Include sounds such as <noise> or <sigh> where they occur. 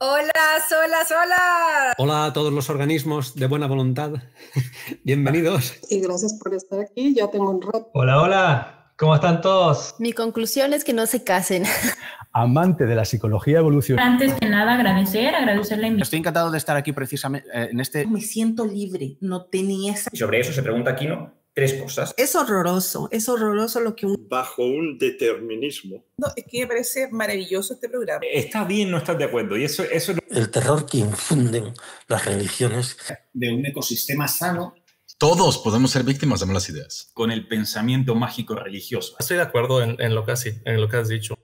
Hola, hola, hola. Hola a todos los organismos de buena voluntad. <laughs> Bienvenidos. Y gracias por estar aquí. Ya tengo un rato. Hola, hola. ¿Cómo están todos? Mi conclusión es que no se casen. Amante de la psicología evolucionaria. Antes que nada, agradecer, agradecer la invitación. Estoy encantado de estar aquí precisamente eh, en este... Me siento libre, no tenía esa... Y sobre eso se pregunta aquí, ¿no? Tres cosas. Es horroroso, es horroroso lo que un... Bajo un determinismo. No, es que me parece maravilloso este programa. Está bien no estar de acuerdo y eso, eso... El terror que infunden las religiones. De un ecosistema sano. Todos podemos ser víctimas de malas ideas. Con el pensamiento mágico religioso. Estoy de acuerdo en, en, lo, que has, en lo que has dicho.